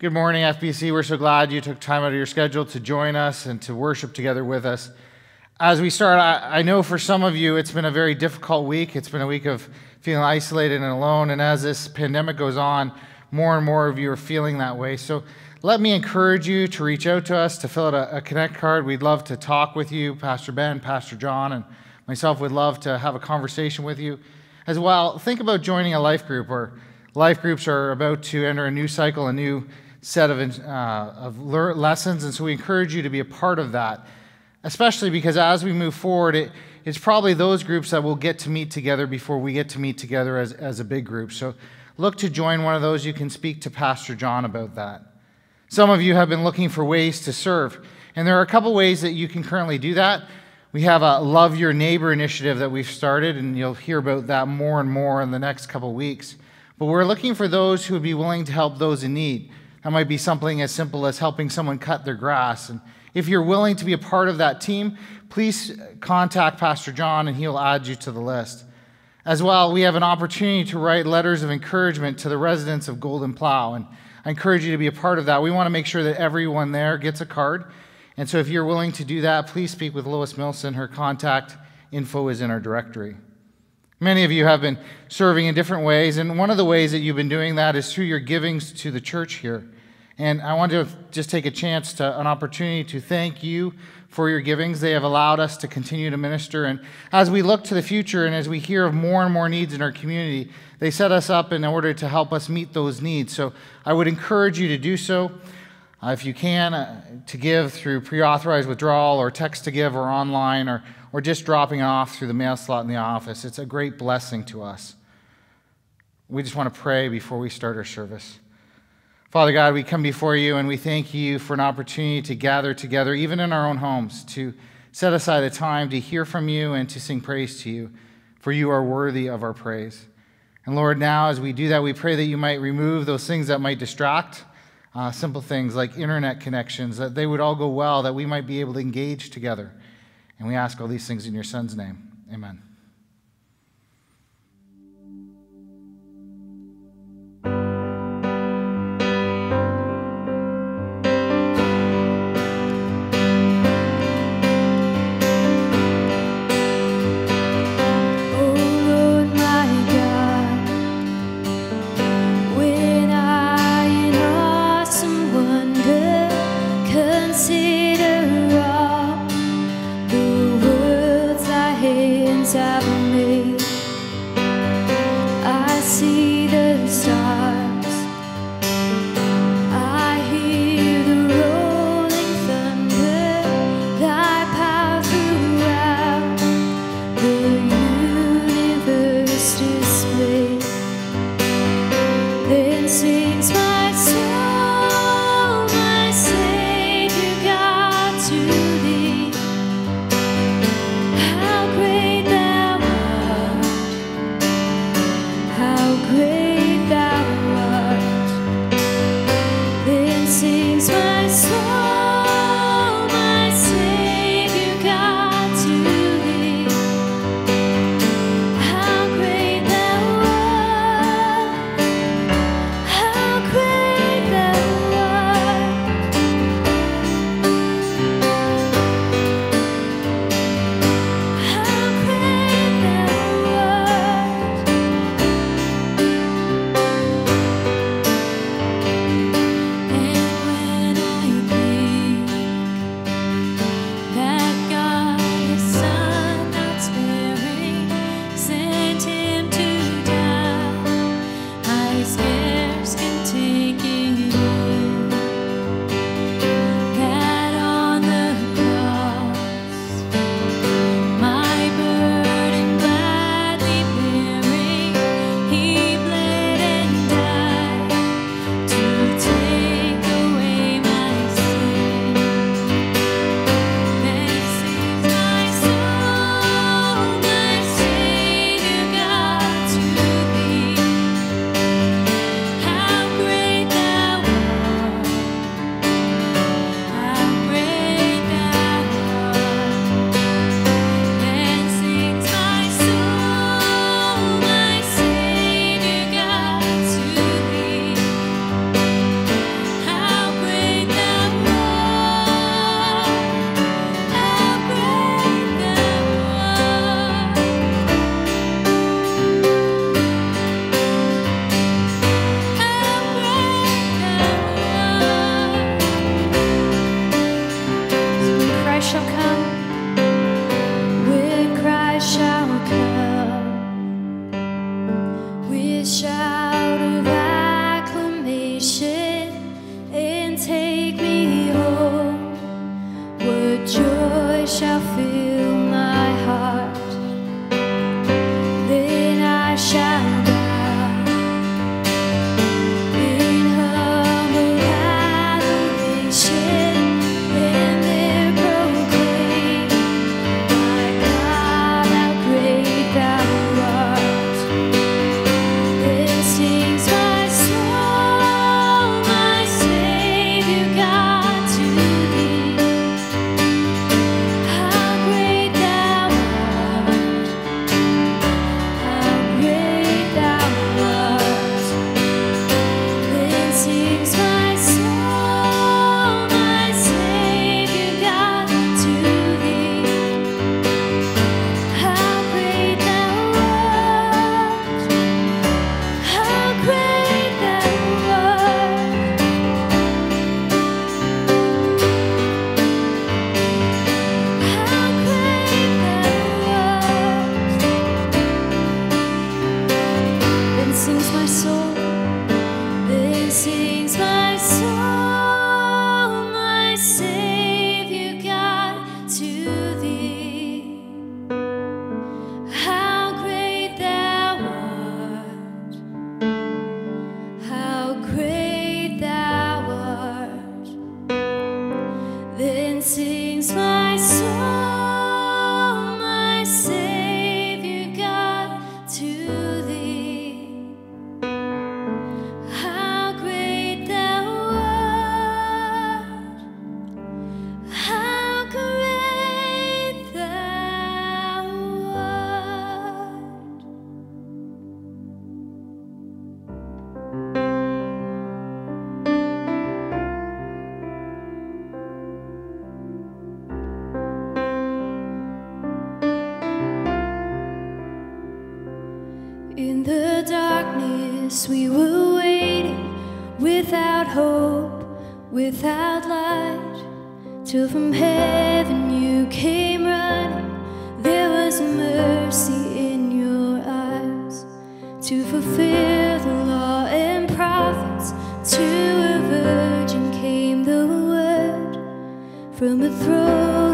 Good morning, FBC. We're so glad you took time out of your schedule to join us and to worship together with us. As we start, I, I, know for some of you it's been a very difficult week. It's been a week of feeling isolated and alone. And as this pandemic goes on, more and more of you are feeling that way. So let me encourage you to reach out to us, to fill out a, a Connect card. We'd love to talk with you. Pastor Ben, Pastor John, and myself would love to have a conversation with you. As well, think about joining a life group or life groups are about to enter a new cycle, a new set of, uh, of lessons, and so we encourage you to be a part of that, especially because as we move forward, it, it's probably those groups that will get to meet together before we get to meet together as, as a big group. So look to join one of those. You can speak to Pastor John about that. Some of you have been looking for ways to serve, and there are a couple ways that you can currently do that. We have a Love Your Neighbor initiative that we've started, and you'll hear about that more and more in the next couple weeks. But we're looking for those who would be willing to help those in need. That might be something as simple as helping someone cut their grass. And if you're willing to be a part of that team, please contact Pastor John and he'll add you to the list. As well, we have an opportunity to write letters of encouragement to the residents of Golden Plough. And I encourage you to be a part of that. We want to make sure that everyone there gets a card. And so if you're willing to do that, please speak with Lois Milson. Her contact info is in our directory. Many of you have been serving in different ways, and one of the ways that you've been doing that is through your givings to the church here. And I want to just take a chance to an opportunity to thank you for your givings. They have allowed us to continue to minister. And as we look to the future and as we hear of more and more needs in our community, they set us up in order to help us meet those needs. So I would encourage you to do so. Uh, if you can, uh, to give through pre authorized withdrawal or text to give or online or, or just dropping off through the mail slot in the office. It's a great blessing to us. We just want to pray before we start our service. Father God, we come before you and we thank you for an opportunity to gather together, even in our own homes, to set aside a time to hear from you and to sing praise to you, for you are worthy of our praise. And Lord, now as we do that, we pray that you might remove those things that might distract, uh, simple things like internet connections, that they would all go well, that we might be able to engage together. And we ask all these things in your Son's name. Amen. Fulfill the law and prophets. To a virgin came the word from a throne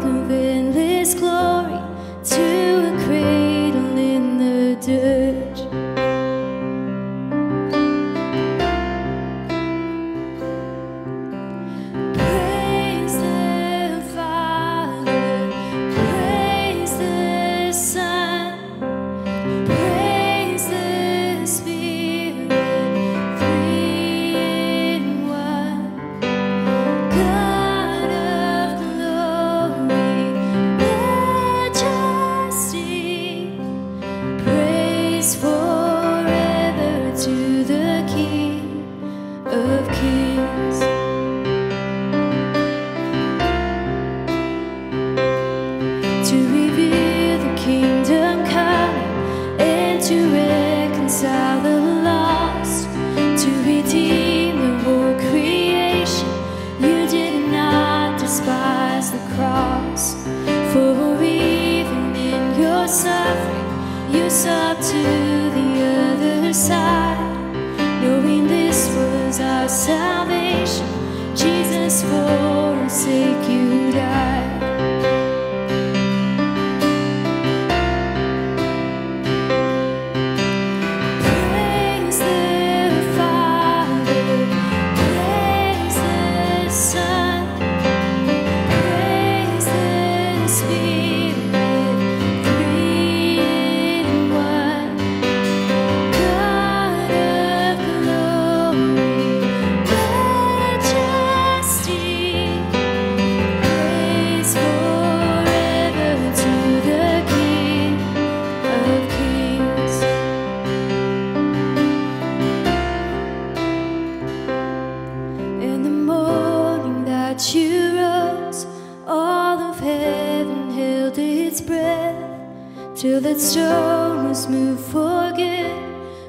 till that stone was moved for good.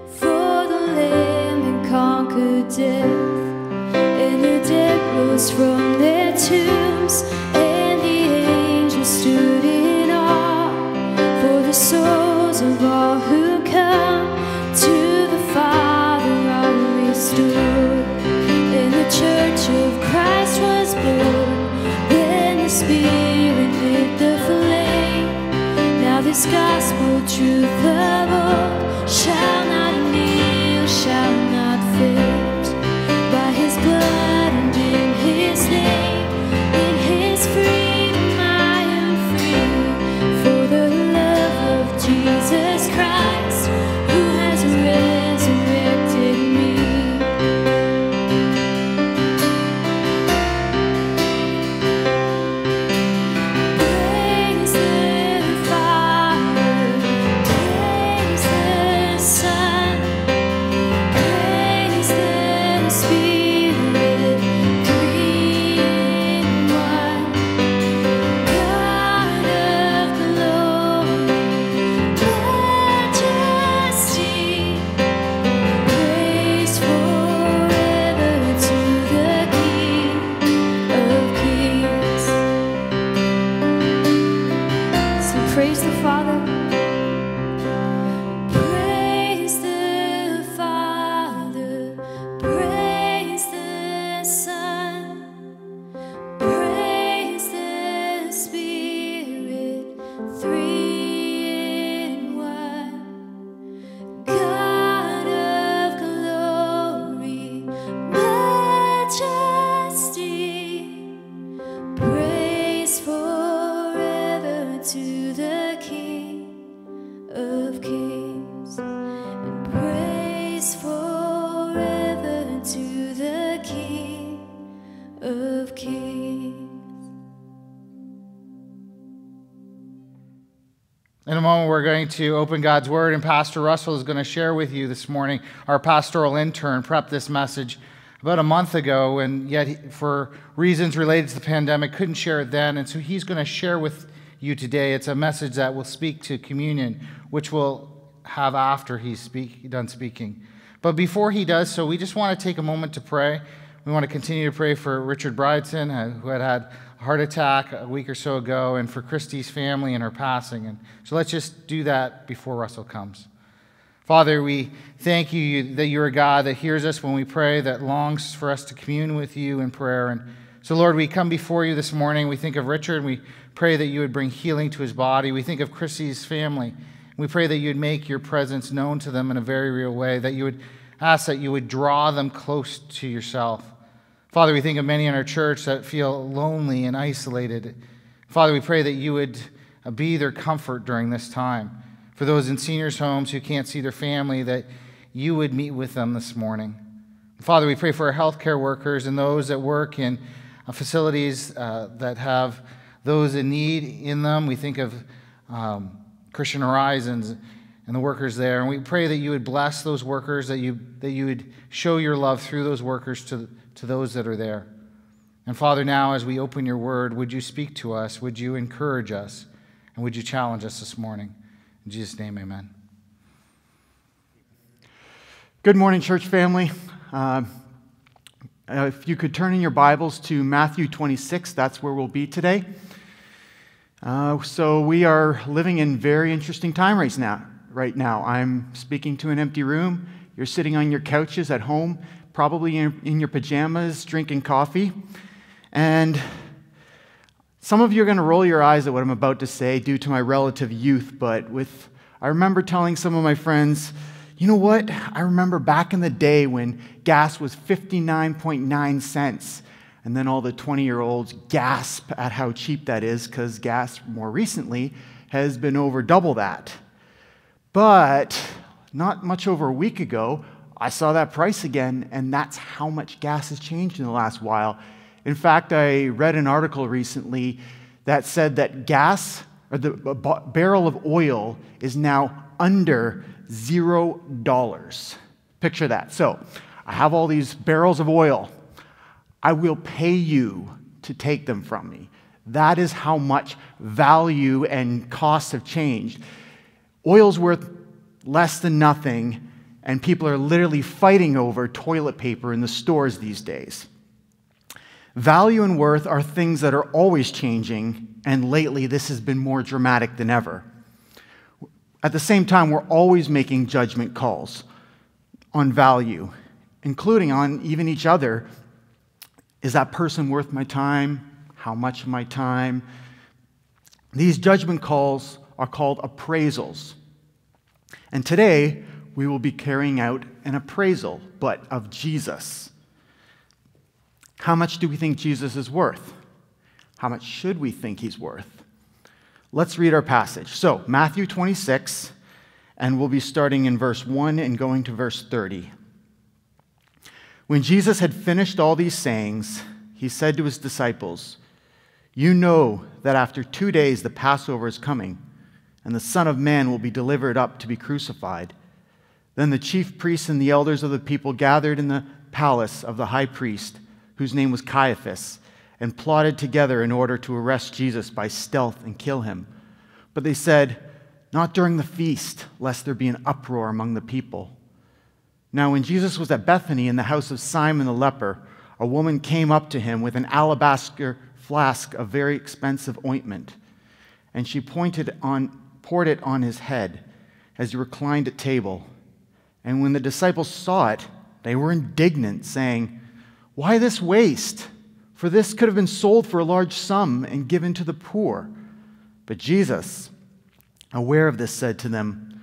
For the Lamb had conquered death, and the dead rose from their tombs, this gospel truth of old shall we're going to open God's Word, and Pastor Russell is going to share with you this morning. Our pastoral intern prepped this message about a month ago, and yet, he- for reasons related to the pandemic, couldn't share it then. And so he's going to share with you today. It's a message that will speak to communion, which we'll have after he's speak, done speaking. But before he does so, we just want to take a moment to pray. We want to continue to pray for Richard Bridson, uh, who had had heart attack a week or so ago, and for Christy's family and her passing. And so let's just do that before Russell comes. Father, we thank you that you're a God that hears us when we pray, that longs for us to commune with you in prayer. And so, Lord, we come before you this morning. We think of Richard, and we pray that you would bring healing to his body. We think of Chrissy's family. We pray that you would make your presence known to them in a very real way, that you would ask that you would draw them close to yourself. Father, we think of many in our church that feel lonely and isolated. Father, we pray that you would be their comfort during this time for those in seniors' homes who can't see their family, that you would meet with them this morning. Father, we pray for our healthcare workers and those that work in uh, facilities uh, that have those in need in them. We think of um, Christian Horizons and the workers there. And we pray that you would bless those workers, that you, that you would show your love through those workers to, to those that are there. And Father, now as we open your word, would you speak to us? Would you encourage us? And would you challenge us this morning? In Jesus' name, amen. Good morning, church family. Uh, if you could turn in your Bibles to Matthew 26, that's where we'll be today. Uh, so we are living in very interesting time right now. Right now, I'm speaking to an empty room. You're sitting on your couches at home, probably in, your pajamas, drinking coffee, and some of you are going to roll your eyes at what I'm about to say due to my relative youth, but with I remember telling some of my friends, you know what? I remember back in the day when gas was 59.9 cents. And then all the 20 year olds gasp at how cheap that is because gas more recently has been over double that. But not much over a week ago, I saw that price again, and that's how much gas has changed in the last while. In fact, I read an article recently that said that gas, or the barrel of oil, is now under zero dollars. Picture that. So, I have all these barrels of oil. I will pay you to take them from me. That is how much value and costs have changed. Oil's worth less than nothing, and people are literally fighting over toilet paper in the stores these days. Value and worth are things that are always changing, and lately this has been more dramatic than ever. At the same time, we're always making judgment calls on value, including on even each other. Is that person worth my time? How much of my time? These judgment calls are called appraisals. And today, we will be carrying out an appraisal, but of Jesus. How much do we think Jesus is worth? How much should we think he's worth? Let's read our passage. So, Matthew 26, and we'll be starting in verse 1 and going to verse 30. When Jesus had finished all these sayings, he said to his disciples, You know that after two days the Passover is coming, and the Son of Man will be delivered up to be crucified. Then the chief priests and the elders of the people gathered in the palace of the high priest whose name was Caiaphas, and plotted together in order to arrest Jesus by stealth and kill him. But they said, Not during the feast, lest there be an uproar among the people. Now, when Jesus was at Bethany in the house of Simon the leper, a woman came up to him with an alabaster flask of very expensive ointment, and she pointed on, poured it on his head as he reclined at table. And when the disciples saw it, they were indignant, saying, why this waste? For this could have been sold for a large sum and given to the poor. But Jesus, aware of this, said to them,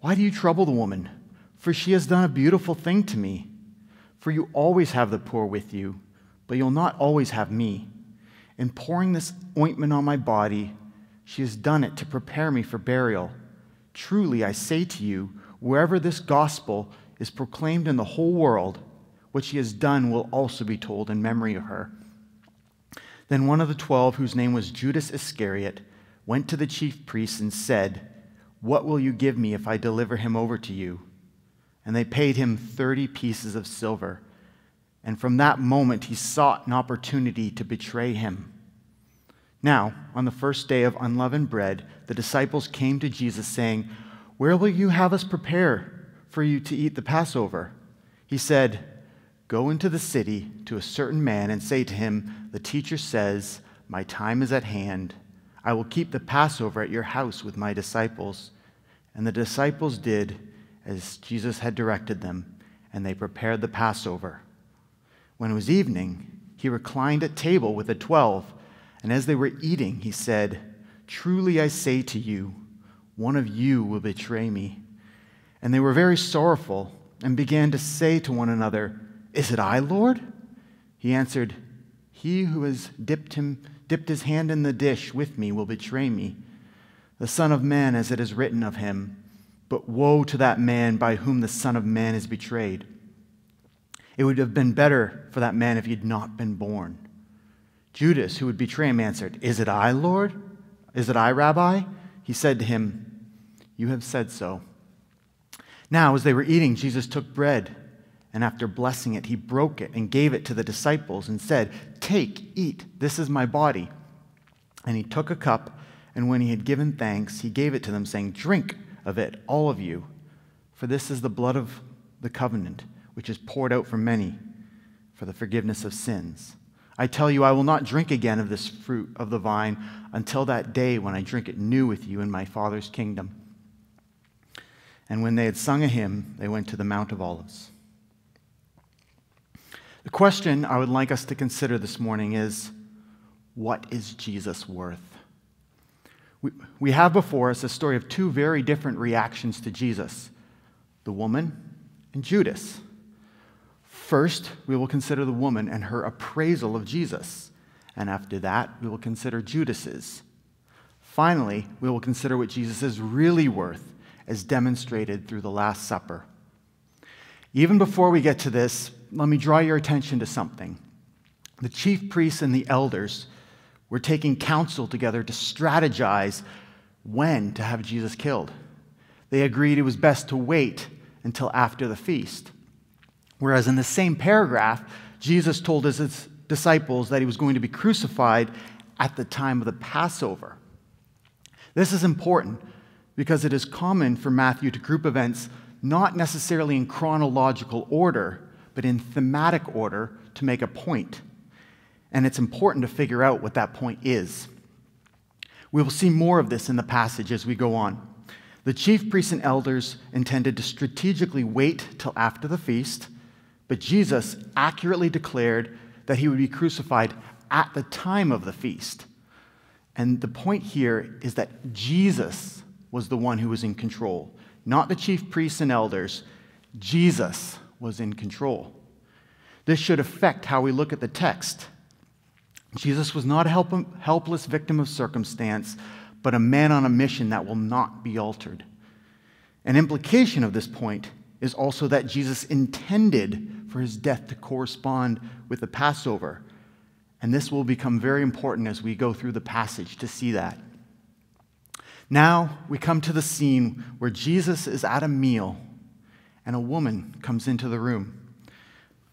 Why do you trouble the woman? For she has done a beautiful thing to me. For you always have the poor with you, but you'll not always have me. In pouring this ointment on my body, she has done it to prepare me for burial. Truly, I say to you, wherever this gospel is proclaimed in the whole world, what she has done will also be told in memory of her. Then one of the twelve, whose name was Judas Iscariot, went to the chief priests and said, What will you give me if I deliver him over to you? And they paid him 30 pieces of silver. And from that moment, he sought an opportunity to betray him. Now, on the first day of unleavened bread, the disciples came to Jesus saying, Where will you have us prepare for you to eat the Passover? He said, Go into the city to a certain man and say to him, The teacher says, My time is at hand. I will keep the Passover at your house with my disciples. And the disciples did as Jesus had directed them, and they prepared the Passover. When it was evening, he reclined at table with the twelve, and as they were eating, he said, Truly I say to you, one of you will betray me. And they were very sorrowful and began to say to one another, Is it I, Lord? He answered, He who has dipped, him, dipped his hand in the dish with me will betray me. The Son of Man, as it is written of him, but woe to that man by whom the Son of Man is betrayed. It would have been better for that man if he had not been born. Judas, who would betray him, answered, Is it I, Lord? Is it I, Rabbi? He said to him, You have said so. Now, as they were eating, Jesus took bread, and after blessing it, he broke it and gave it to the disciples and said, Take, eat, this is my body. And he took a cup, and when he had given thanks, he gave it to them, saying, Drink of it, all of you, for this is the blood of the covenant, which is poured out for many for the forgiveness of sins. I tell you, I will not drink again of this fruit of the vine until that day when I drink it new with you in my Father's kingdom. And when they had sung a hymn, they went to the Mount of Olives. The question I would like us to consider this morning is what is Jesus worth? We, we have before us a story of two very different reactions to Jesus the woman and Judas. First, we will consider the woman and her appraisal of Jesus. And after that, we will consider Judas's. Finally, we will consider what Jesus is really worth as demonstrated through the Last Supper. Even before we get to this, let me draw your attention to something. The chief priests and the elders were taking counsel together to strategize when to have Jesus killed. They agreed it was best to wait until after the feast. Whereas in the same paragraph, Jesus told his disciples that he was going to be crucified at the time of the Passover. This is important because it is common for Matthew to group events not necessarily in chronological order, but in thematic order to make a point. And it's important to figure out what that point is. We will see more of this in the passage as we go on. The chief priests and elders intended to strategically wait till after the feast, but Jesus accurately declared that he would be crucified at the time of the feast. And the point here is that Jesus was the one who was in control, not the chief priests and elders. Jesus was in control. This should affect how we look at the text. Jesus was not a help- helpless victim of circumstance, but a man on a mission that will not be altered. An implication of this point is also that Jesus intended for his death to correspond with the Passover. And this will become very important as we go through the passage to see that. Now we come to the scene where Jesus is at a meal and a woman comes into the room.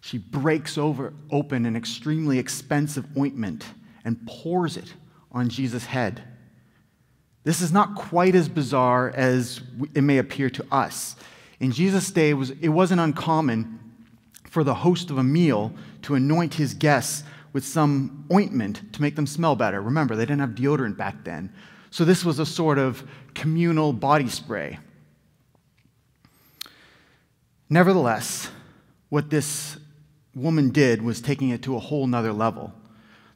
She breaks over, open an extremely expensive ointment and pours it on Jesus' head. This is not quite as bizarre as it may appear to us. In Jesus' day, it, was, it wasn't uncommon for the host of a meal to anoint his guests with some ointment to make them smell better. Remember, they didn't have deodorant back then. So this was a sort of communal body spray. Nevertheless, what this woman did was taking it to a whole nother level.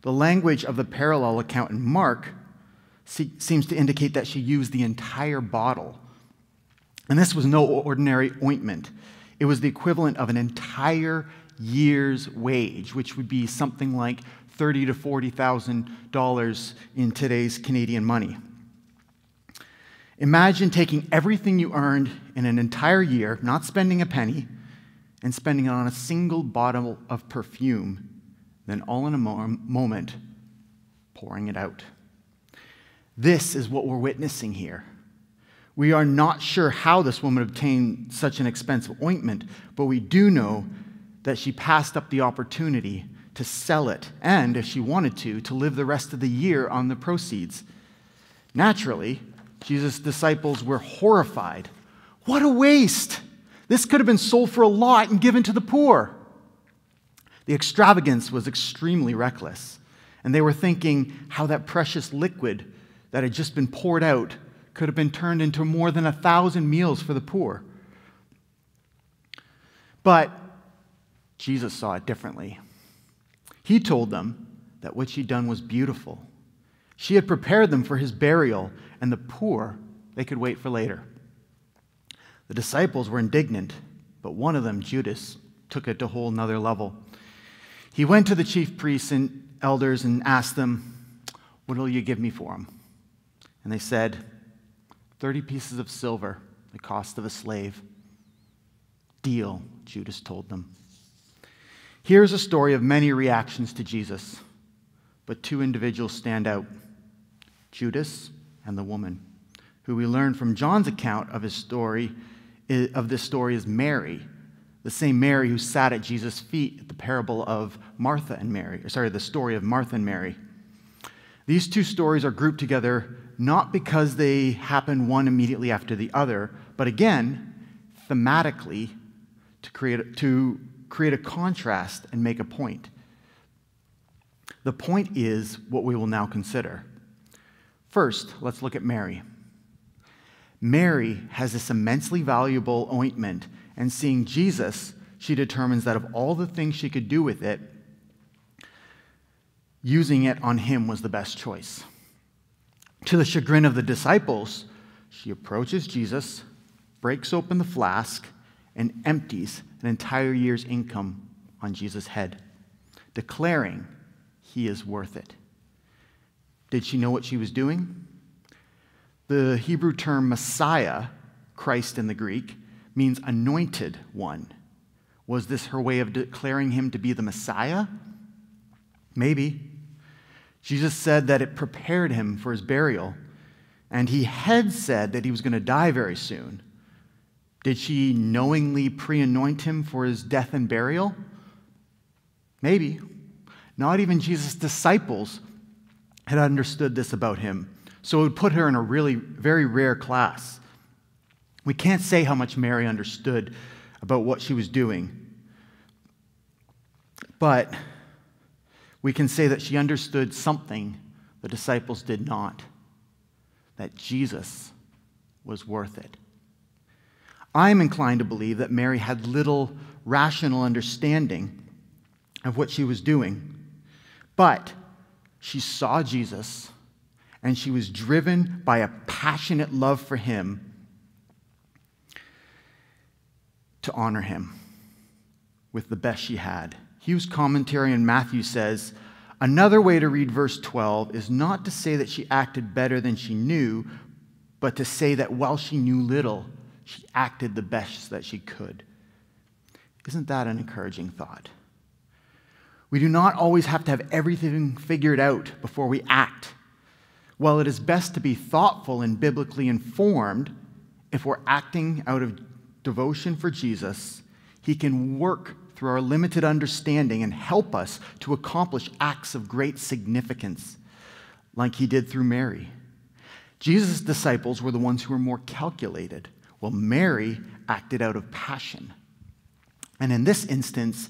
The language of the parallel account in Mark seems to indicate that she used the entire bottle. And this was no ordinary ointment. It was the equivalent of an entire year's wage, which would be something like thirty to forty thousand dollars in today's Canadian money. Imagine taking everything you earned in an entire year, not spending a penny, and spending it on a single bottle of perfume, then all in a mo- moment, pouring it out. This is what we're witnessing here. We are not sure how this woman obtained such an expensive ointment, but we do know that she passed up the opportunity to sell it and, if she wanted to, to live the rest of the year on the proceeds. Naturally, Jesus' disciples were horrified What a waste! This could have been sold for a lot and given to the poor. The extravagance was extremely reckless, and they were thinking how that precious liquid that had just been poured out could have been turned into more than a thousand meals for the poor. But Jesus saw it differently. He told them that what she'd done was beautiful. She had prepared them for his burial, and the poor, they could wait for later. The disciples were indignant, but one of them, Judas, took it to a whole nother level. He went to the chief priests and elders and asked them, What will you give me for him? And they said, 30 pieces of silver, the cost of a slave. Deal, Judas told them. Here's a story of many reactions to Jesus, but two individuals stand out Judas and the woman, who we learn from John's account of his story of this story is Mary, the same Mary who sat at Jesus' feet at the parable of Martha and Mary, or sorry, the story of Martha and Mary. These two stories are grouped together not because they happen one immediately after the other, but again, thematically, to create, to create a contrast and make a point. The point is what we will now consider. First, let's look at Mary. Mary has this immensely valuable ointment, and seeing Jesus, she determines that of all the things she could do with it, using it on him was the best choice. To the chagrin of the disciples, she approaches Jesus, breaks open the flask, and empties an entire year's income on Jesus' head, declaring he is worth it. Did she know what she was doing? The Hebrew term Messiah, Christ in the Greek, means anointed one. Was this her way of declaring him to be the Messiah? Maybe. Jesus said that it prepared him for his burial, and he had said that he was going to die very soon. Did she knowingly pre anoint him for his death and burial? Maybe. Not even Jesus' disciples had understood this about him. So it would put her in a really very rare class. We can't say how much Mary understood about what she was doing, but we can say that she understood something the disciples did not that Jesus was worth it. I'm inclined to believe that Mary had little rational understanding of what she was doing, but she saw Jesus and she was driven by a passionate love for him to honor him with the best she had. Hughes' commentary on Matthew says another way to read verse 12 is not to say that she acted better than she knew, but to say that while she knew little, she acted the best that she could. Isn't that an encouraging thought? We do not always have to have everything figured out before we act. While it is best to be thoughtful and biblically informed, if we're acting out of devotion for Jesus, He can work through our limited understanding and help us to accomplish acts of great significance, like He did through Mary. Jesus' disciples were the ones who were more calculated, while Mary acted out of passion. And in this instance,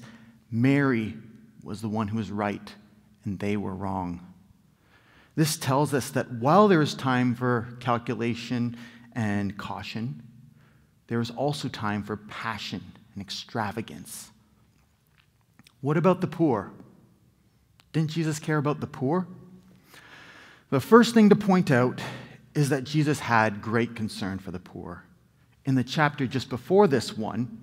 Mary was the one who was right and they were wrong. This tells us that while there is time for calculation and caution, there is also time for passion and extravagance. What about the poor? Didn't Jesus care about the poor? The first thing to point out is that Jesus had great concern for the poor. In the chapter just before this one,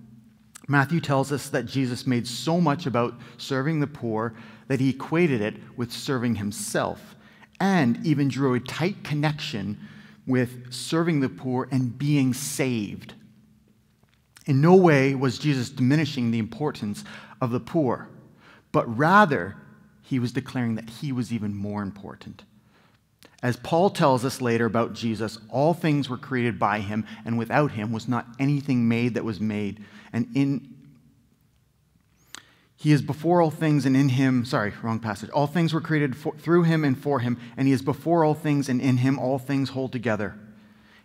Matthew tells us that Jesus made so much about serving the poor that he equated it with serving himself and even drew a tight connection with serving the poor and being saved. In no way was Jesus diminishing the importance of the poor, but rather, he was declaring that he was even more important. As Paul tells us later about Jesus, all things were created by him, and without him was not anything made that was made. And in he is before all things, and in him, sorry, wrong passage. All things were created for, through him and for him, and he is before all things, and in him all things hold together.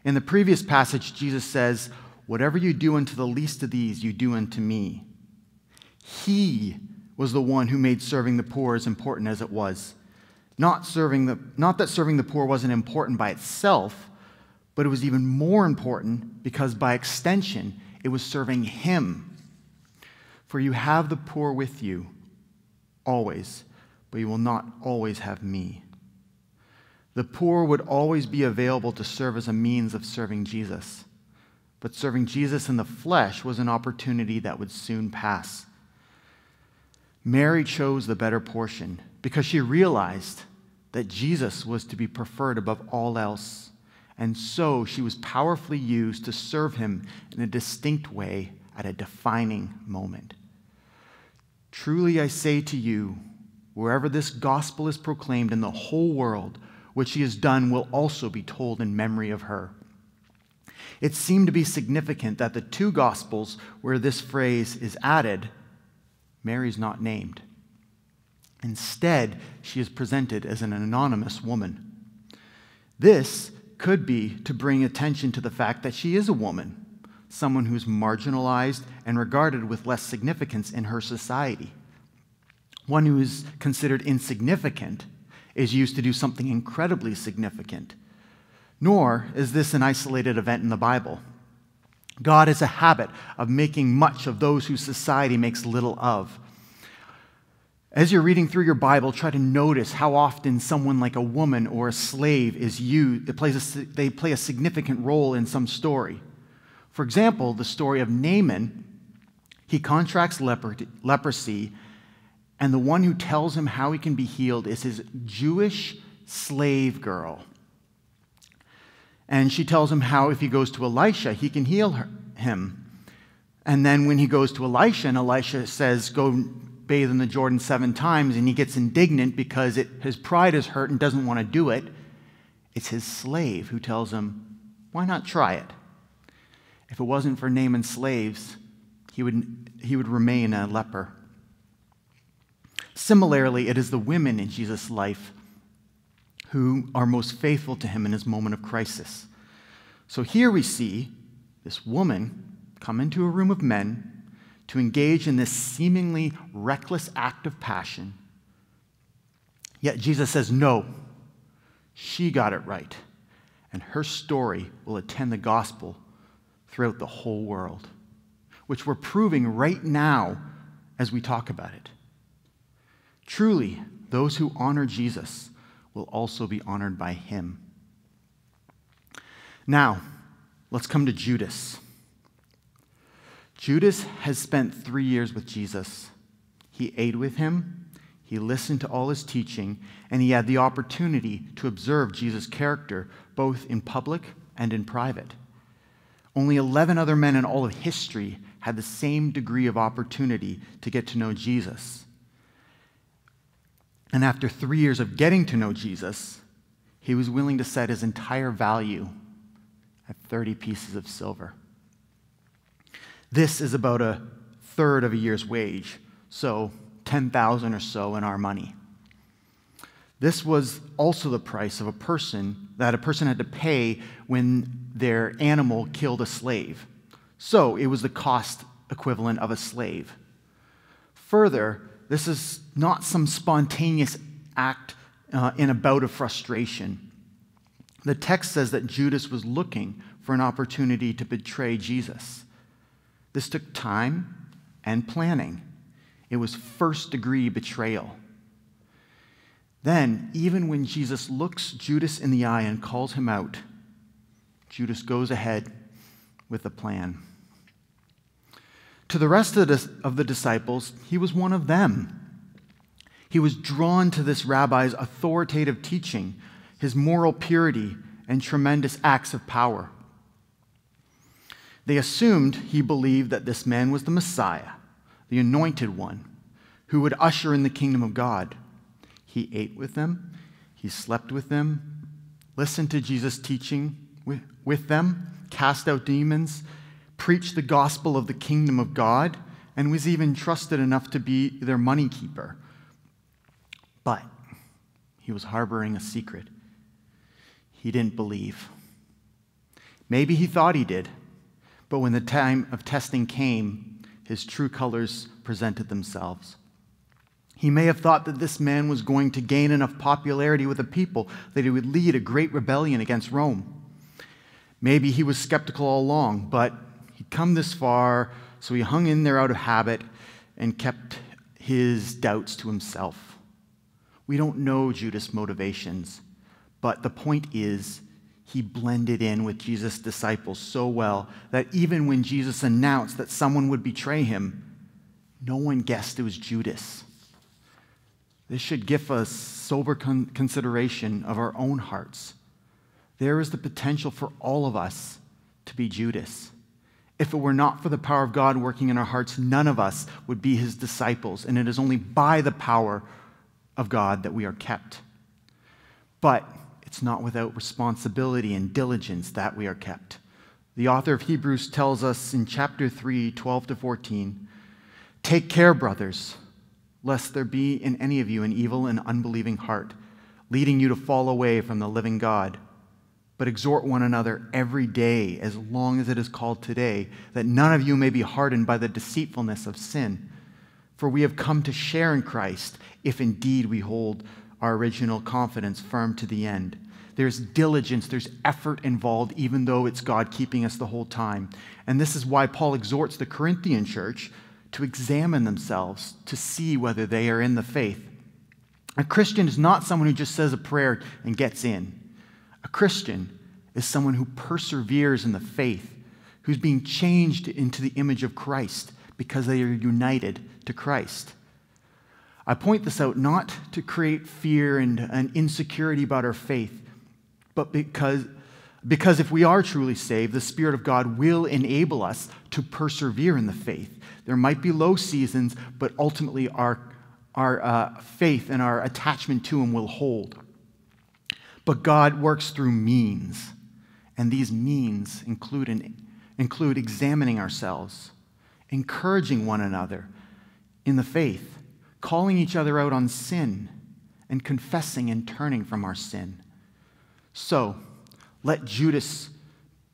In the previous passage, Jesus says, Whatever you do unto the least of these, you do unto me. He was the one who made serving the poor as important as it was. Not, serving the, not that serving the poor wasn't important by itself, but it was even more important because by extension, it was serving Him. For you have the poor with you always, but you will not always have me. The poor would always be available to serve as a means of serving Jesus. But serving Jesus in the flesh was an opportunity that would soon pass. Mary chose the better portion because she realized that Jesus was to be preferred above all else. And so she was powerfully used to serve him in a distinct way at a defining moment. Truly I say to you, wherever this gospel is proclaimed in the whole world, what she has done will also be told in memory of her. It seemed to be significant that the two gospels where this phrase is added, Mary's not named. Instead, she is presented as an anonymous woman. This could be to bring attention to the fact that she is a woman, someone who's marginalized and regarded with less significance in her society. One who is considered insignificant is used to do something incredibly significant. Nor is this an isolated event in the Bible. God has a habit of making much of those whose society makes little of. As you're reading through your Bible, try to notice how often someone like a woman or a slave is used, a, they play a significant role in some story. For example, the story of Naaman, he contracts leprosy and the one who tells him how he can be healed is his Jewish slave girl. And she tells him how if he goes to Elisha, he can heal her, him. And then when he goes to Elisha, and Elisha says, Go bathe in the Jordan seven times, and he gets indignant because it, his pride is hurt and doesn't want to do it, it's his slave who tells him, Why not try it? If it wasn't for Naaman's slaves, he would, he would remain a leper. Similarly, it is the women in Jesus' life who are most faithful to him in his moment of crisis. So here we see this woman come into a room of men to engage in this seemingly reckless act of passion. Yet Jesus says, No, she got it right. And her story will attend the gospel throughout the whole world, which we're proving right now as we talk about it. Truly, those who honor Jesus will also be honored by him. Now, let's come to Judas. Judas has spent three years with Jesus. He ate with him, he listened to all his teaching, and he had the opportunity to observe Jesus' character both in public and in private. Only 11 other men in all of history had the same degree of opportunity to get to know Jesus. And after three years of getting to know Jesus, he was willing to set his entire value at 30 pieces of silver. This is about a third of a year's wage, so 10,000 or so in our money. This was also the price of a person that a person had to pay when their animal killed a slave. So it was the cost equivalent of a slave. Further, this is not some spontaneous act uh, in a bout of frustration. The text says that Judas was looking for an opportunity to betray Jesus. This took time and planning. It was first degree betrayal. Then, even when Jesus looks Judas in the eye and calls him out, Judas goes ahead with a plan. To the rest of the, of the disciples, he was one of them. He was drawn to this rabbi's authoritative teaching, his moral purity, and tremendous acts of power. They assumed he believed that this man was the Messiah, the anointed one, who would usher in the kingdom of God. He ate with them, he slept with them, listened to Jesus' teaching with, them, cast out demons, preached the gospel of the kingdom of God, and was even trusted enough to be their money keeper. But he was harboring a secret. He didn't believe. Maybe he thought he did. But when the time of testing came, his true colors presented themselves. He may have thought that this man was going to gain enough popularity with the people that he would lead a great rebellion against Rome. Maybe he was skeptical all along, but he'd come this far, so he hung in there out of habit and kept his doubts to himself. We don't know Judas' motivations, but the point is he blended in with Jesus' disciples so well that even when Jesus announced that someone would betray him, no one guessed it was Judas. This should give us sober con- consideration of our own hearts. There is the potential for all of us to be Judas. If it were not for the power of God working in our hearts, none of us would be his disciples. And it is only by the power of God that we are kept. But it's not without responsibility and diligence that we are kept. The author of Hebrews tells us in chapter 3, 12 to 14 Take care, brothers lest there be in any of you an evil and unbelieving heart, leading you to fall away from the living God. But exhort one another every day, as long as it is called today, that none of you may be hardened by the deceitfulness of sin. For we have come to share in Christ, if indeed we hold our original confidence firm to the end. There's diligence, there's effort involved, even though it's God keeping us the whole time. And this is why Paul exhorts the Corinthian church to examine themselves to see whether they are in the faith. A Christian is not someone who just says a prayer and gets in. A Christian is someone who perseveres in the faith, who's being changed into the image of Christ because they are united to Christ. I point this out not to create fear and an insecurity about our faith, but because, because if we are truly saved, the Spirit of God will enable us to persevere in the faith there might be low seasons, but ultimately our, our uh, faith and our attachment to Him will hold. But God works through means, and these means include, an, include examining ourselves, encouraging one another in the faith, calling each other out on sin, and confessing and turning from our sin. So, let Judas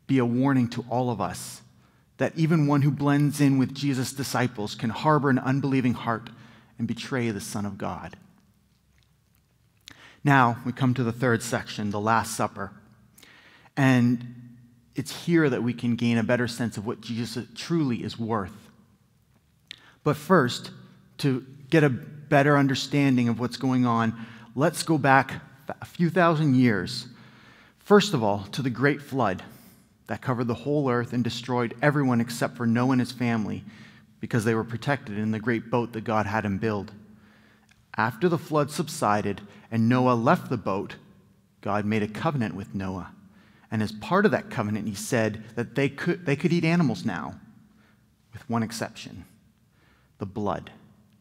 be a warning to all of us that even one who blends in with Jesus' disciples can harbor an unbelieving heart and betray the Son of God. Now we come to the third section, the Last Supper. And it's here that we can gain a better sense of what Jesus truly is worth. But first, to get a better understanding of what's going on, let's go back a few thousand years. First of all, to the Great Flood that covered the whole earth and destroyed everyone except for Noah and his family because they were protected in the great boat that God had him build. After the flood subsided and Noah left the boat, God made a covenant with Noah. And as part of that covenant, he said that they could, they could eat animals now, with one exception the blood.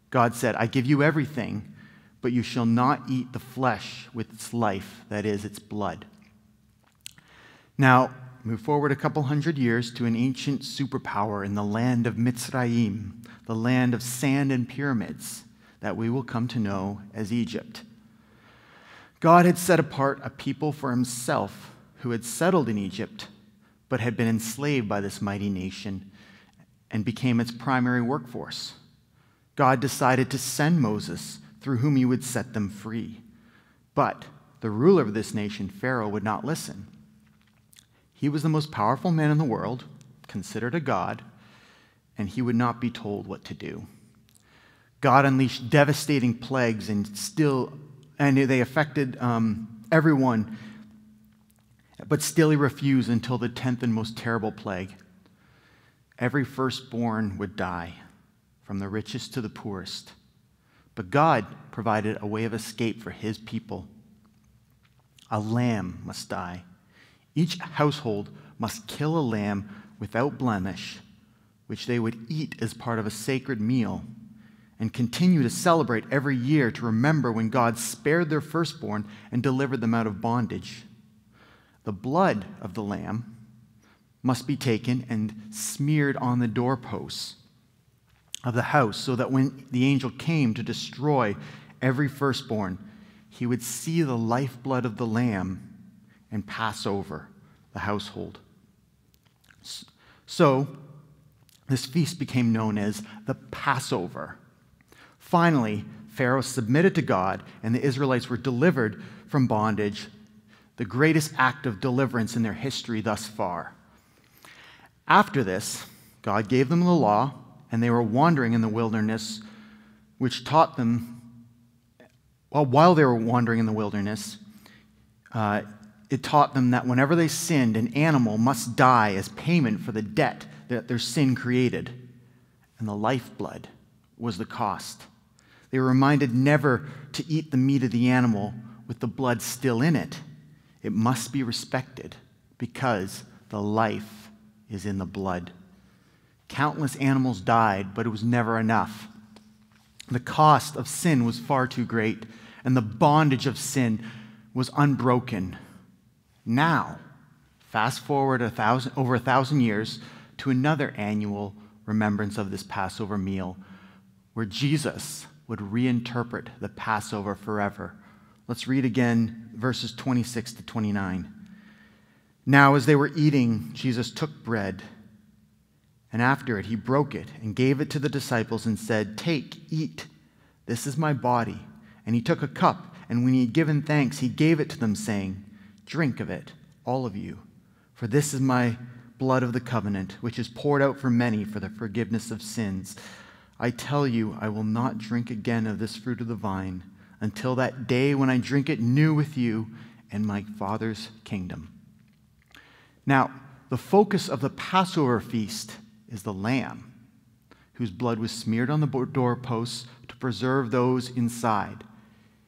God said, I give you everything, but you shall not eat the flesh with its life, that is, its blood. Now, Move forward a couple hundred years to an ancient superpower in the land of Mitzrayim, the land of sand and pyramids that we will come to know as Egypt. God had set apart a people for himself who had settled in Egypt, but had been enslaved by this mighty nation and became its primary workforce. God decided to send Moses, through whom he would set them free. But the ruler of this nation, Pharaoh, would not listen. He was the most powerful man in the world, considered a god, and he would not be told what to do. God unleashed devastating plagues and still, and they affected um, everyone, but still he refused until the tenth and most terrible plague. Every firstborn would die, from the richest to the poorest. But God provided a way of escape for his people. A lamb must die each household must kill a lamb without blemish, which they would eat as part of a sacred meal, and continue to celebrate every year to remember when God spared their firstborn and delivered them out of bondage. The blood of the lamb must be taken and smeared on the doorposts of the house so that when the angel came to destroy every firstborn, he would see the lifeblood of the lamb and pass over the household. So, this feast became known as the Passover. Finally, Pharaoh submitted to God, and the Israelites were delivered from bondage, the greatest act of deliverance in their history thus far. After this, God gave them the law, and they were wandering in the wilderness, which taught them, well, while they were wandering in the wilderness, uh, it taught them that whenever they sinned, an animal must die as payment for the debt that their sin created, and the lifeblood was the cost. They were reminded never to eat the meat of the animal with the blood still in it. It must be respected because the life is in the blood. Countless animals died, but it was never enough. The cost of sin was far too great, and the bondage of sin was unbroken. Now, fast forward a thousand, over a thousand years to another annual remembrance of this Passover meal, where Jesus would reinterpret the Passover forever. Let's read again verses 26 to 29. Now, as they were eating, Jesus took bread, and after it, he broke it and gave it to the disciples and said, Take, eat, this is my body. And he took a cup, and when he had given thanks, he gave it to them, saying, Drink of it, all of you, for this is my blood of the covenant, which is poured out for many for the forgiveness of sins. I tell you, I will not drink again of this fruit of the vine until that day when I drink it new with you in my Father's kingdom. Now, the focus of the Passover feast is the lamb, whose blood was smeared on the doorposts to preserve those inside.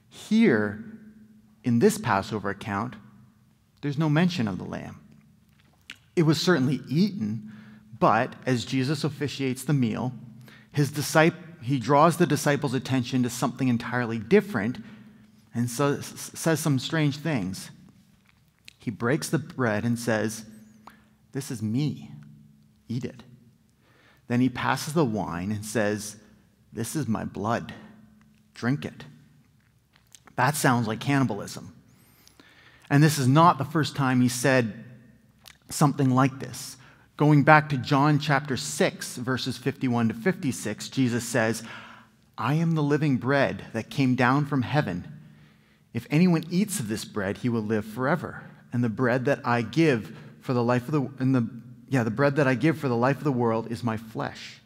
Here, in this Passover account, there's no mention of the lamb. It was certainly eaten, but as Jesus officiates the meal, his disciple, he draws the disciples' attention to something entirely different and so, says some strange things. He breaks the bread and says, This is me. Eat it. Then he passes the wine and says, This is my blood. Drink it. That sounds like cannibalism. And this is not the first time he said something like this. Going back to John chapter 6, verses 51 to 56, Jesus says, I am the living bread that came down from heaven. If anyone eats of this bread, he will live forever. And the bread that I give for the life of the and the yeah, the bread that I give for the life of the world is my flesh.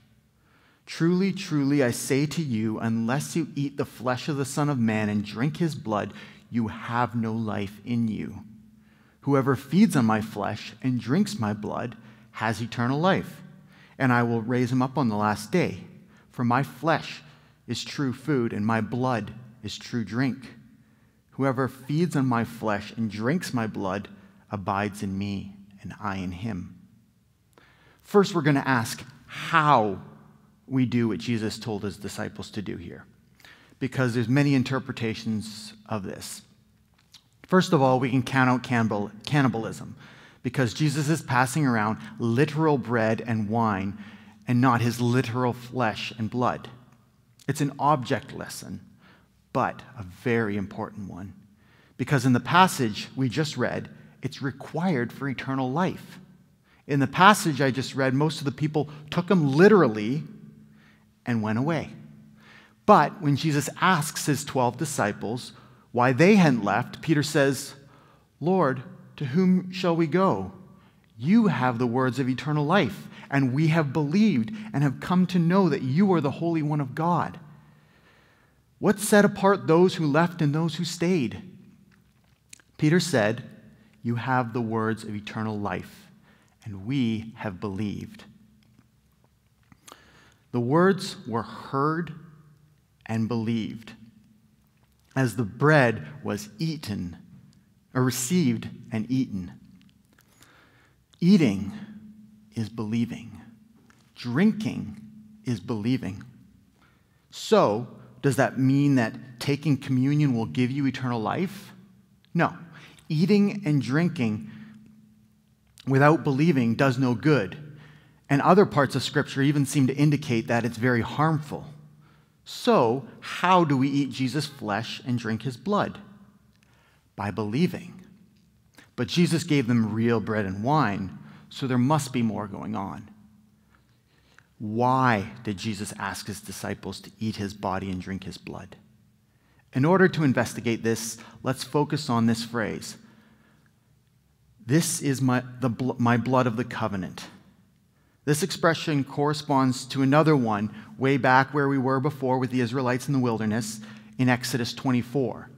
Truly, truly, I say to you, unless you eat the flesh of the Son of Man and drink his blood, you have no life in you. Whoever feeds on my flesh and drinks my blood has eternal life, and I will raise him up on the last day. For my flesh is true food, and my blood is true drink. Whoever feeds on my flesh and drinks my blood abides in me, and I in him. First, we're going to ask how we do what Jesus told his disciples to do here because there's many interpretations of this. First of all, we can count out cannibal, cannibalism because Jesus is passing around literal bread and wine and not his literal flesh and blood. It's an object lesson, but a very important one because in the passage we just read, it's required for eternal life. In the passage I just read, most of the people took him literally and went away. But when Jesus asks his 12 disciples why they hadn't left, Peter says, Lord, to whom shall we go? You have the words of eternal life, and we have believed and have come to know that you are the Holy One of God. What set apart those who left and those who stayed? Peter said, You have the words of eternal life, and we have believed. The words were heard and believed as the bread was eaten, or received and eaten. Eating is believing, drinking is believing. So, does that mean that taking communion will give you eternal life? No. Eating and drinking without believing does no good. And other parts of Scripture even seem to indicate that it's very harmful. So, how do we eat Jesus' flesh and drink his blood? By believing. But Jesus gave them real bread and wine, so there must be more going on. Why did Jesus ask his disciples to eat his body and drink his blood? In order to investigate this, let's focus on this phrase This is my, the, my blood of the covenant. This expression corresponds to another one way back where we were before with the Israelites in the wilderness in Exodus 24.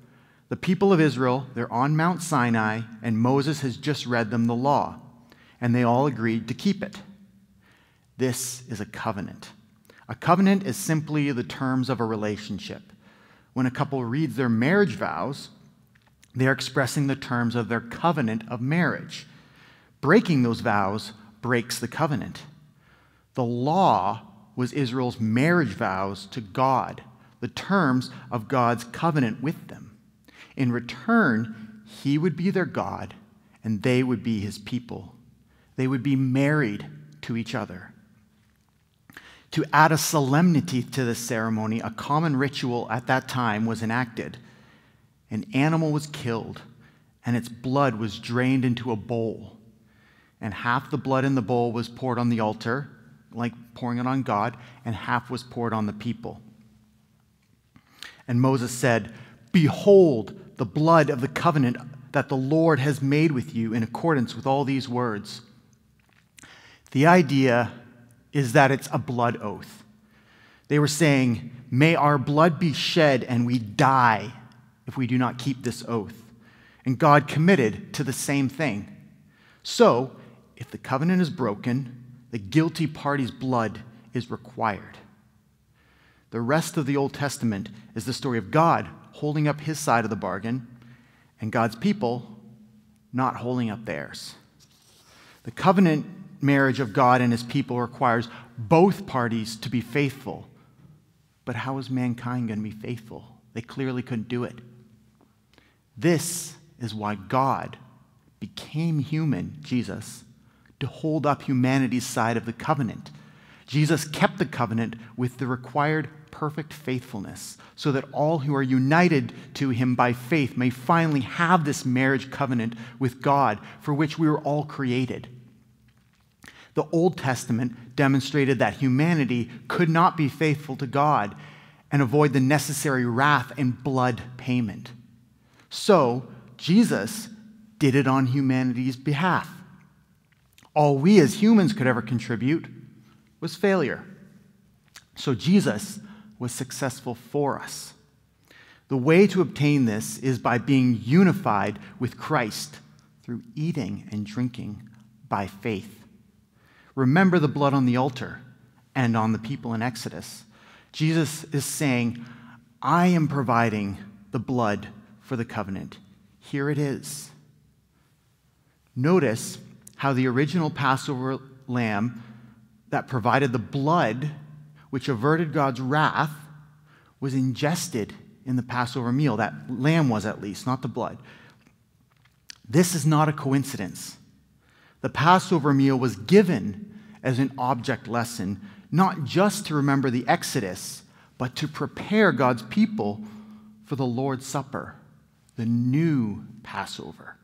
The people of Israel, they're on Mount Sinai, and Moses has just read them the law, and they all agreed to keep it. This is a covenant. A covenant is simply the terms of a relationship. When a couple reads their marriage vows, they are expressing the terms of their covenant of marriage. Breaking those vows breaks the covenant. The law was Israel's marriage vows to God, the terms of God's covenant with them. In return, he would be their God and they would be his people. They would be married to each other. To add a solemnity to the ceremony, a common ritual at that time was enacted. An animal was killed, and its blood was drained into a bowl. And half the blood in the bowl was poured on the altar, like pouring it on God, and half was poured on the people. And Moses said, Behold the blood of the covenant that the Lord has made with you in accordance with all these words. The idea is that it's a blood oath. They were saying, May our blood be shed and we die if we do not keep this oath. And God committed to the same thing. So, if the covenant is broken, the guilty party's blood is required. The rest of the Old Testament is the story of God holding up his side of the bargain and God's people not holding up theirs. The covenant marriage of God and his people requires both parties to be faithful. But how is mankind going to be faithful? They clearly couldn't do it. This is why God became human, Jesus, to hold up humanity's side of the covenant. Jesus kept the covenant with the required perfect faithfulness so that all who are united to him by faith may finally have this marriage covenant with God for which we were all created. The Old Testament demonstrated that humanity could not be faithful to God and avoid the necessary wrath and blood payment. So, Jesus did it on humanity's behalf. All we as humans could ever contribute was failure. So, Jesus was successful for us. The way to obtain this is by being unified with Christ through eating and drinking by faith. Remember the blood on the altar and on the people in Exodus. Jesus is saying, I am providing the blood for the covenant. Here it is. Notice how the original Passover lamb that provided the blood, which averted God's wrath, was ingested in the Passover meal. That lamb was, at least, not the blood. This is not a coincidence. The Passover meal was given as an object lesson, not just to remember the Exodus, but to prepare God's people for the Lord's Supper, the new Passover,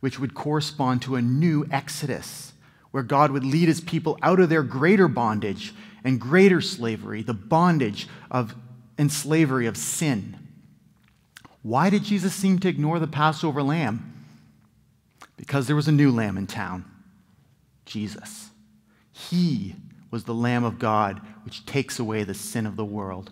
which would correspond to a new Exodus, where God would lead his people out of their greater bondage and greater slavery, the bondage of and slavery of sin. Why did Jesus seem to ignore the Passover lamb? Because there was a new lamb in town Jesus. He was the Lamb of God which takes away the sin of the world.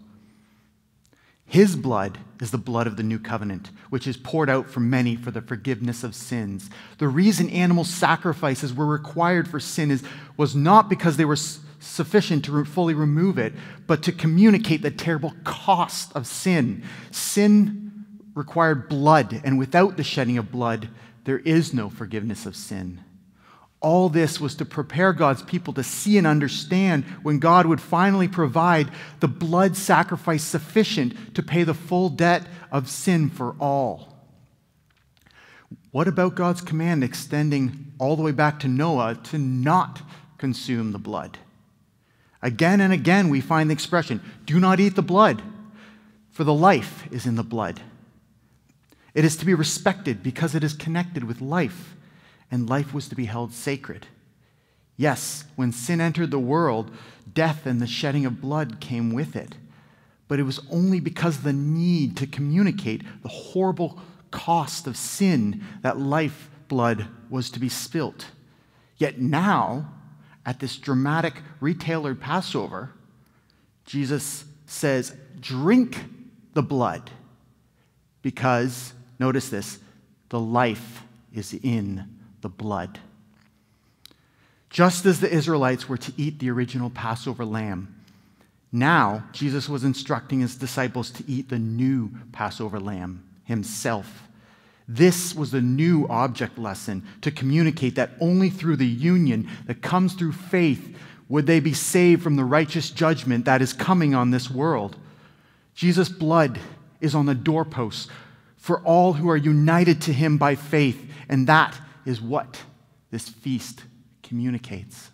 His blood is the blood of the new covenant, which is poured out for many for the forgiveness of sins. The reason animal sacrifices were required for sin is, was not because they were sufficient to fully remove it, but to communicate the terrible cost of sin. Sin required blood, and without the shedding of blood, there is no forgiveness of sin. All this was to prepare God's people to see and understand when God would finally provide the blood sacrifice sufficient to pay the full debt of sin for all. What about God's command extending all the way back to Noah to not consume the blood? Again and again, we find the expression do not eat the blood, for the life is in the blood. It is to be respected because it is connected with life, and life was to be held sacred. Yes, when sin entered the world, death and the shedding of blood came with it. But it was only because of the need to communicate the horrible cost of sin that life blood was to be spilt. Yet now, at this dramatic retailered Passover, Jesus says, Drink the blood, because, notice this, the life is in the blood. Just as the Israelites were to eat the original Passover lamb, now Jesus was instructing his disciples to eat the new Passover lamb himself. This was the new object lesson to communicate that only through the union that comes through faith would they be saved from the righteous judgment that is coming on this world. Jesus' blood is on the doorposts for all who are united to him by faith, and that is what this feast communicates.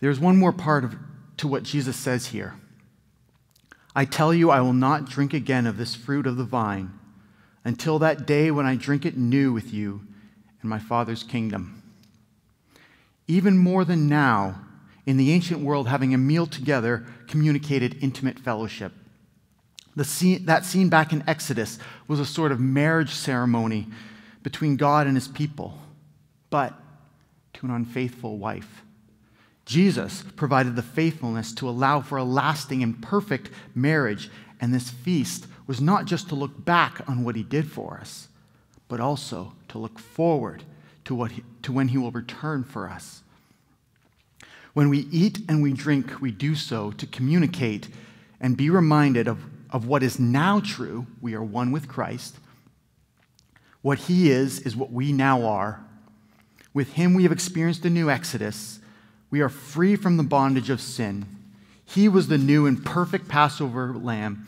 There's one more part of, to what Jesus says here. I tell you, I will not drink again of this fruit of the vine until that day when I drink it new with you in my Father's kingdom. Even more than now, in the ancient world, having a meal together communicated intimate fellowship. The scene, that scene back in Exodus was a sort of marriage ceremony between God and his people, but to an unfaithful wife. Jesus provided the faithfulness to allow for a lasting and perfect marriage, and this feast was not just to look back on what he did for us, but also to look forward to, what he, to when he will return for us. When we eat and we drink, we do so to communicate and be reminded of, of what is now true. We are one with Christ. What he is, is what we now are. With him, we have experienced a new exodus. We are free from the bondage of sin. He was the new and perfect Passover lamb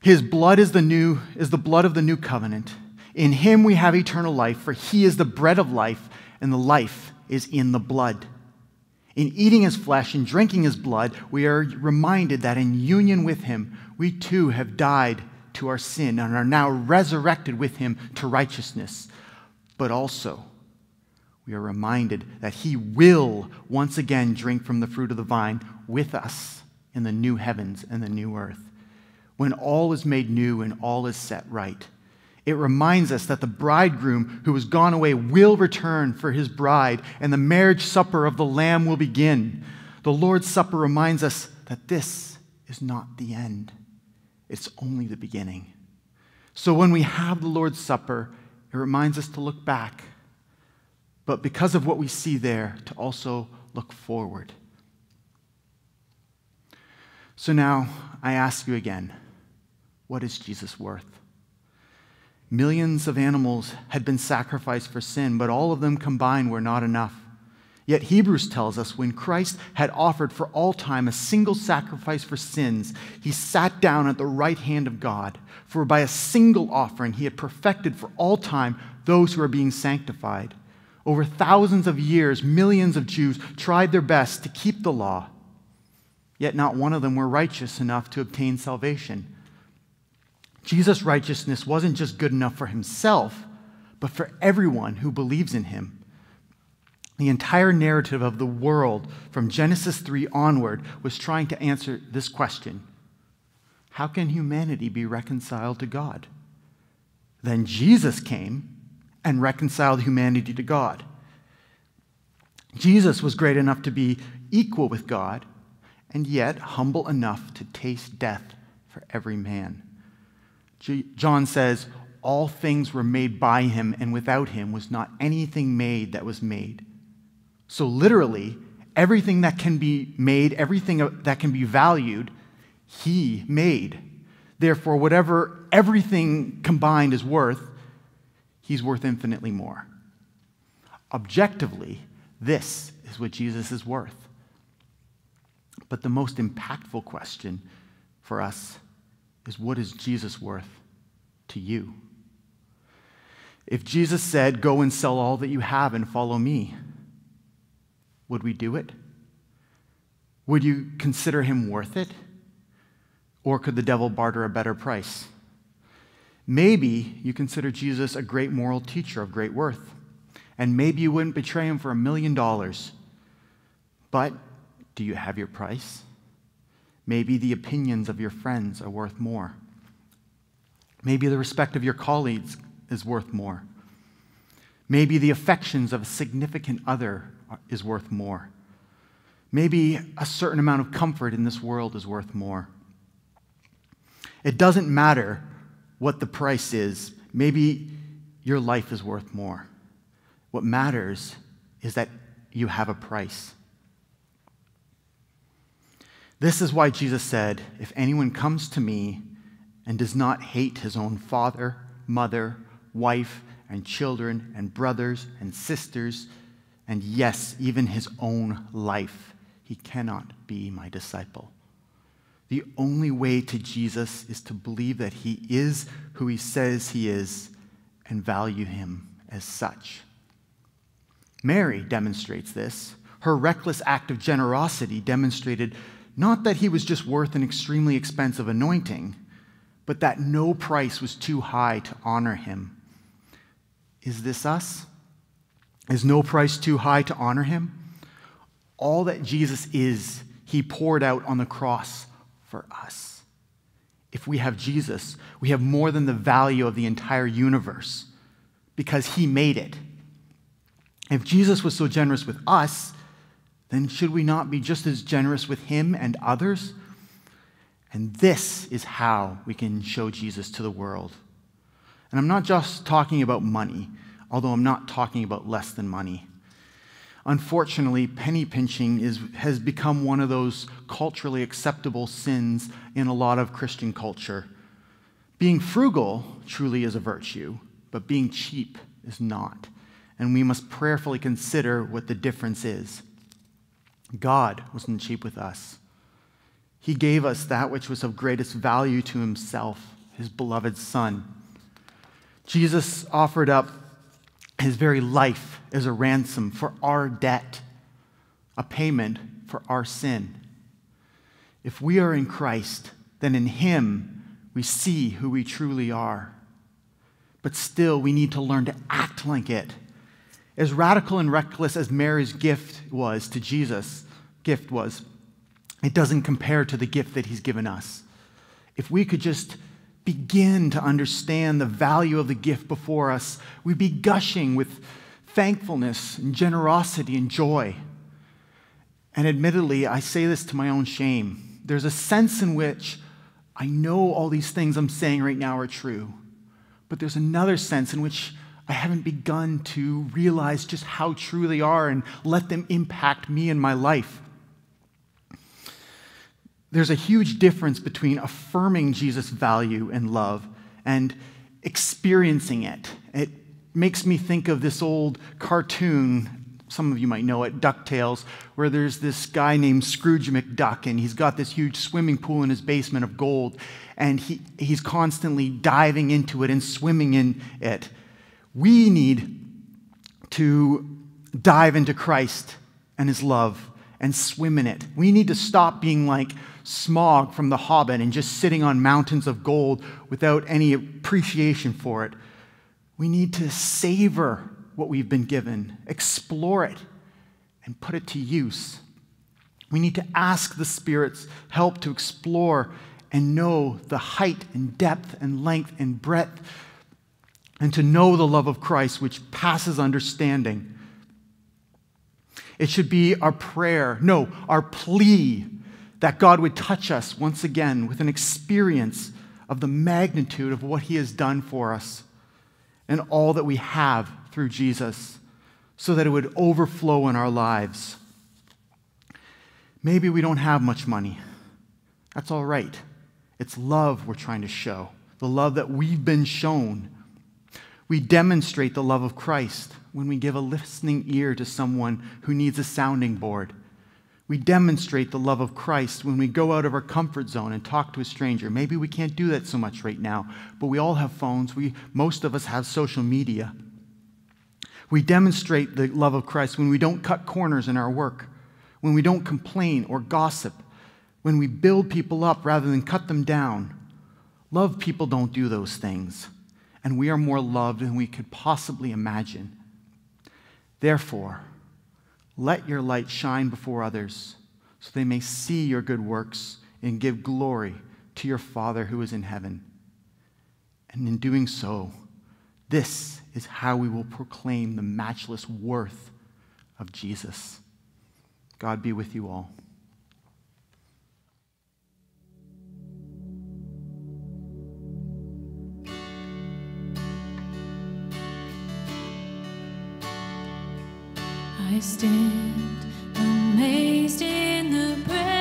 his blood is the new is the blood of the new covenant. In him we have eternal life, for he is the bread of life, and the life is in the blood. In eating his flesh and drinking his blood, we are reminded that in union with him, we too have died to our sin and are now resurrected with him to righteousness. But also, we are reminded that he will once again drink from the fruit of the vine with us in the new heavens and the new earth when all is made new and all is set right. It reminds us that the bridegroom who has gone away will return for his bride, and the marriage supper of the Lamb will begin. The Lord's Supper reminds us that this is not the end, it's only the beginning. So when we have the Lord's Supper, it reminds us to look back, but because of what we see there, to also look forward. So now I ask you again what is Jesus worth? Millions of animals had been sacrificed for sin, but all of them combined were not enough. Yet Hebrews tells us when Christ had offered for all time a single sacrifice for sins, he sat down at the right hand of God. For by a single offering, he had perfected for all time those who are being sanctified. Over thousands of years, millions of Jews tried their best to keep the law, yet not one of them were righteous enough to obtain salvation. Jesus' righteousness wasn't just good enough for himself, but for everyone who believes in him. The entire narrative of the world from Genesis 3 onward was trying to answer this question How can humanity be reconciled to God? Then Jesus came and reconciled humanity to God. Jesus was great enough to be equal with God, and yet humble enough to taste death for every man. John says, All things were made by him, and without him was not anything made that was made. So, literally, everything that can be made, everything that can be valued, he made. Therefore, whatever everything combined is worth, he's worth infinitely more. Objectively, this is what Jesus is worth. But the most impactful question for us is what is Jesus worth to you? If Jesus said, Go and sell all that you have and follow me, would we do it? Would you consider him worth it? Or could the devil barter a better price? Maybe you consider Jesus a great moral teacher of great worth. And maybe you wouldn't betray him for a million dollars. But do you have your price? Maybe the opinions of your friends are worth more. Maybe the respect of your colleagues is worth more. Maybe the affections of a significant other is worth more. Maybe a certain amount of comfort in this world is worth more. It doesn't matter what the price is. Maybe your life is worth more. What matters is that you have a price. This is why Jesus said, If anyone comes to me and does not hate his own father, mother, wife, and children, and brothers and sisters, and yes, even his own life, he cannot be my disciple. The only way to Jesus is to believe that he is who he says he is and value him as such. Mary demonstrates this. Her reckless act of generosity demonstrated not that he was just worth an extremely expensive anointing, but that no price was too high to honor him. Is this us? Is no price too high to honor him? All that Jesus is, he poured out on the cross for us. If we have Jesus, we have more than the value of the entire universe because he made it. If Jesus was so generous with us, then should we not be just as generous with him and others? And this is how we can show Jesus to the world. And I'm not just talking about money, although I'm not talking about less than money. Unfortunately, penny pinching is, has become one of those culturally acceptable sins in a lot of Christian culture. Being frugal truly is a virtue, but being cheap is not. And we must prayerfully consider what the difference is. God wasn't cheap with us. He gave us that which was of greatest value to himself, his beloved Son. Jesus offered up his very life as a ransom for our debt, a payment for our sin. If we are in Christ, then in him we see who we truly are. But still, we need to learn to act like it. As radical and reckless as Mary's gift was to Jesus, gift was, it doesn't compare to the gift that he's given us. If we could just begin to understand the value of the gift before us, we'd be gushing with thankfulness and generosity and joy. And admittedly, I say this to my own shame. There's a sense in which I know all these things I'm saying right now are true, but there's another sense in which I haven't begun to realize just how true they are and let them impact me in my life. There's a huge difference between affirming Jesus' value and love and experiencing it. It makes me think of this old cartoon. Some of you might know it, DuckTales, where there's this guy named Scrooge McDuck, and he's got this huge swimming pool in his basement of gold, and he, he's constantly diving into it and swimming in it. We need to dive into Christ and his love and swim in it. We need to stop being like Smaug from The Hobbit and just sitting on mountains of gold without any appreciation for it. We need to savor what we've been given, explore it, and put it to use. We need to ask the Spirit's help to explore and know the height and depth and length and breadth, and to know the love of Christ which passes understanding. It should be our prayer, no, our plea that God would touch us once again with an experience of the magnitude of what He has done for us and all that we have through Jesus, so that it would overflow in our lives. Maybe we don't have much money. That's all right. It's love we're trying to show, the love that we've been shown. We demonstrate the love of Christ when we give a listening ear to someone who needs a sounding board we demonstrate the love of Christ when we go out of our comfort zone and talk to a stranger. Maybe we can't do that so much right now, but we all have phones. We, most of us have social media. We demonstrate the love of Christ when we don't cut corners in our work, when we don't complain or gossip, when we build people up rather than cut them down. Love people don't do those things, and we are more loved than we could possibly imagine. Therefore, let your light shine before others, so they may see your good works and give glory to your Father who is in heaven. And in doing so, this is how we will proclaim the matchless worth of Jesus. God be with you all. I stand amazed in the presence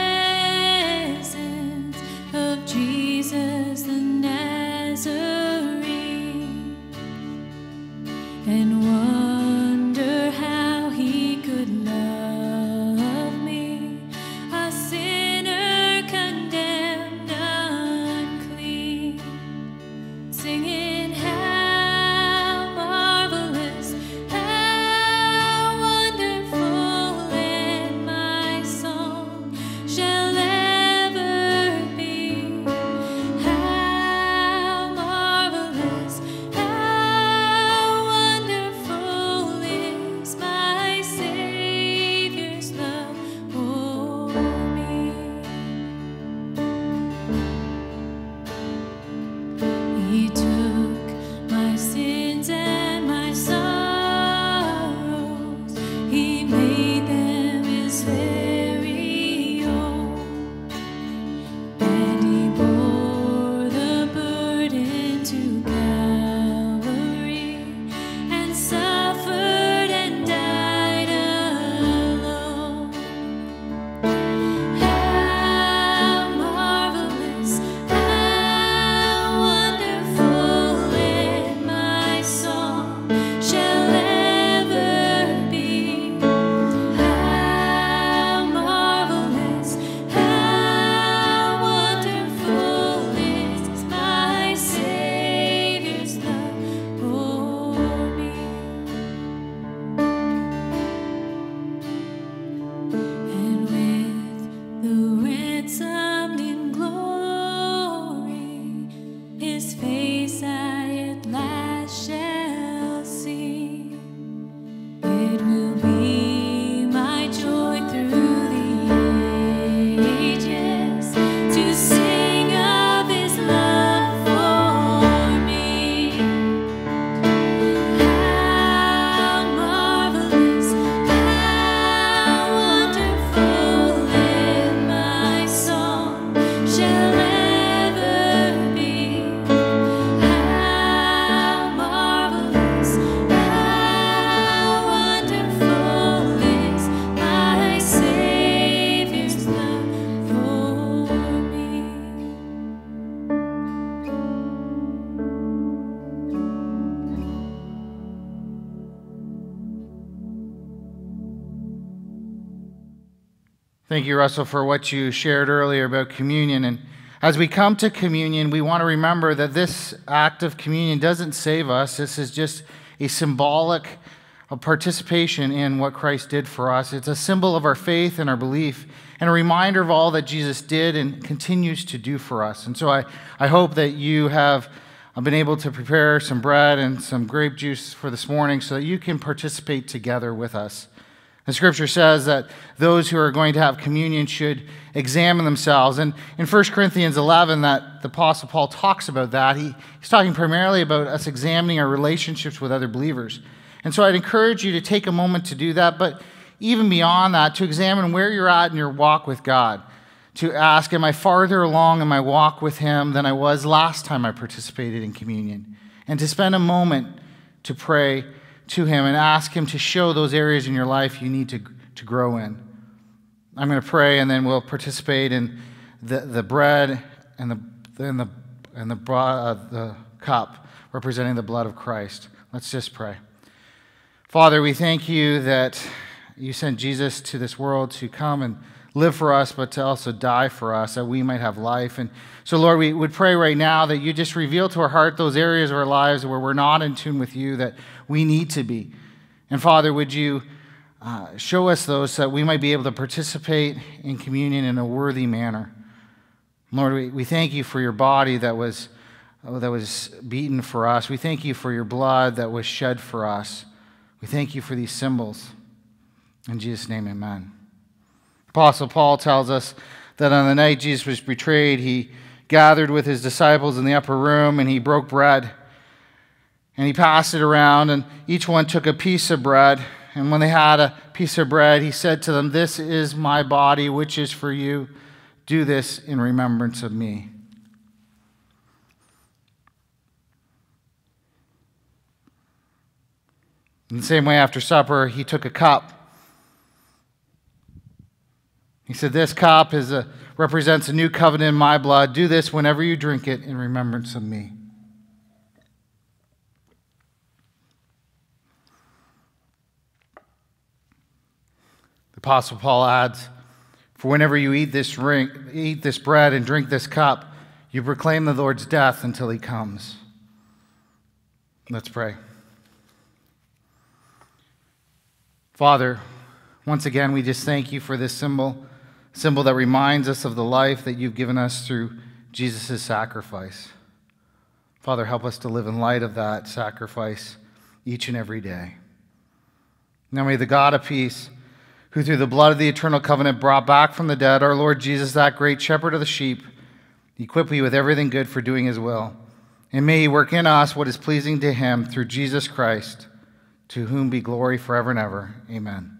Thank you, Russell, for what you shared earlier about communion. And as we come to communion, we want to remember that this act of communion doesn't save us. This is just a symbolic participation in what Christ did for us. It's a symbol of our faith and our belief, and a reminder of all that Jesus did and continues to do for us. And so I, I hope that you have uh, been able to prepare some bread and some grape juice for this morning so that you can participate together with us. The scripture says that those who are going to have communion should examine themselves. And in 1 Corinthians 11, that the Apostle Paul talks about that. He, he's talking primarily about us examining our relationships with other believers. And so I'd encourage you to take a moment to do that, but even beyond that, to examine where you're at in your walk with God. To ask, Am I farther along in my walk with Him than I was last time I participated in communion? And to spend a moment to pray to Him and ask Him to show those areas in your life you need to, to grow in. I'm going to pray and then we'll participate in the, the bread and the, and the, and the, uh, the cup representing the blood of Christ. Let's just pray. Father, we thank you that you sent Jesus to this world to come and live for us, but to also die for us, that we might have life. And so, Lord, we would pray right now that you just reveal to our heart those areas of our lives where we're not in tune with you, that we need to be. And Father, would you uh, show us those so that we might be able to participate in communion in a worthy manner? Lord, we, we thank you for your body that was, oh, that was beaten for us. We thank you for your blood that was shed for us. We thank you for these symbols. In Jesus' name, amen. Apostle Paul tells us that on the night Jesus was betrayed, he gathered with his disciples in the upper room and he broke bread and he passed it around, and each one took a piece of bread. And when they had a piece of bread, he said to them, This is my body, which is for you. Do this in remembrance of me. In the same way, after supper, he took a cup. He said, This cup is a, represents a new covenant in my blood. Do this whenever you drink it in remembrance of me. The Apostle Paul adds, For whenever you eat this, ring, eat this bread and drink this cup, you proclaim the Lord's death until he comes. Let's pray. Father, once again, we just thank you for this symbol, symbol that reminds us of the life that you've given us through Jesus' sacrifice. Father, help us to live in light of that sacrifice each and every day. Now may the God of peace, who through the blood of the eternal covenant brought back from the dead our Lord Jesus, that great shepherd of the sheep, equip you with everything good for doing his will. And may he work in us what is pleasing to him through Jesus Christ to whom be glory forever and ever. Amen.